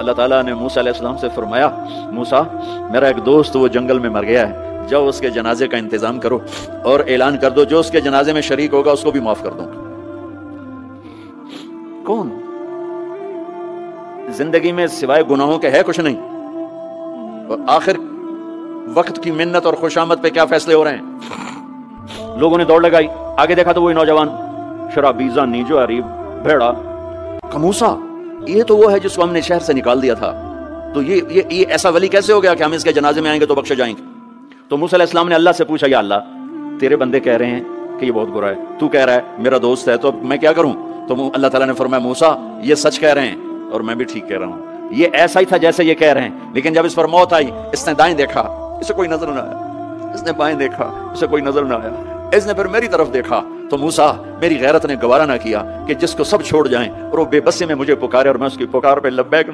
अल्लाह ताला ने मूसा अलैहिस्सलाम से फरमाया, मूसा, मेरा एक दोस्त वो जंगल में मर गया है। जाओ उसके जनाजे का इंतज़ाम करो और ऐलान कर दो, जो उसके जनाजे में शरीक होगा उसको भी माफ़ कर दूँगा कौन? ज़िंदगी में सिवाय गुनाहों के है कुछ नहीं। और आखिर वक्त की मिन्नत और खुशामद पे क्या फैसले हो रहे हैं? लोगों ने दौड़ लगाई। आगे देखा तो वही नौजवान, शराबीजा, नीजो, अरीब, भेड़ा। कमूसा ये तो वो है जिसको हमने शहर से निकाल दिया था। तो ये ये ये ऐसा वली कैसे हो गया कि हम इसके जनाजे में आएँगे तो बख्शे जाएँगे? तो मूसा इस्लाम ने अल्लाह से पूछा, या अल्लाह, तेरे बंदे कह रहे हैं कि ये बहुत बुरा है। तू कह रहा है, मेरा दोस्त है तो मैं क्या करूँ? तो अल्लाह ताला ने फरमाया, मूसा, ये सच कह रहे हैं और मैं भी ठीक कह रहा हूँ। ये ऐसा ही था जैसे ये कह रहे हैं। लेकिन जब इस पर मौत आई, इसने दाएँ देखा, इसे कोई नज़र ना आया। इसने बाएँ देखा, इसे कोई नज़र ना आया। इसने फिर मेरी तरफ़ देखा तो मूसा, मेरी गैरत ने गवारा ना किया कि जिसको सब छोड़ जाएँ और वो बेबसी में मुझे पुकारे और मैं उसकी पुकार पे लब्बैक